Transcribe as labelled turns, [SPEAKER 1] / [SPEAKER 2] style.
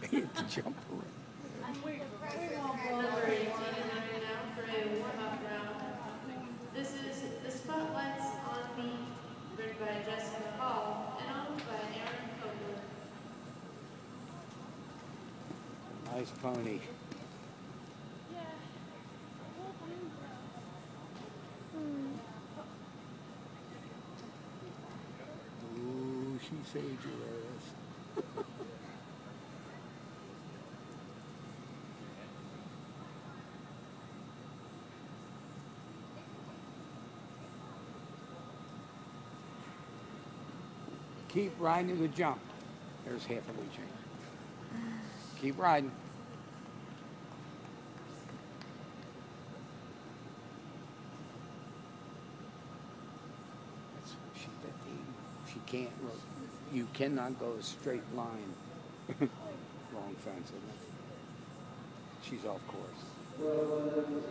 [SPEAKER 1] hit the jumper.
[SPEAKER 2] Number 18 and now for a warm-up round. This is The Copeland.
[SPEAKER 1] Nice pony. Ooh, she saved your ass. Keep riding the jump. There's half a lead change. Keep riding. That's, she's 15. She can't, you cannot go a straight line. Wrong fence? She's off course.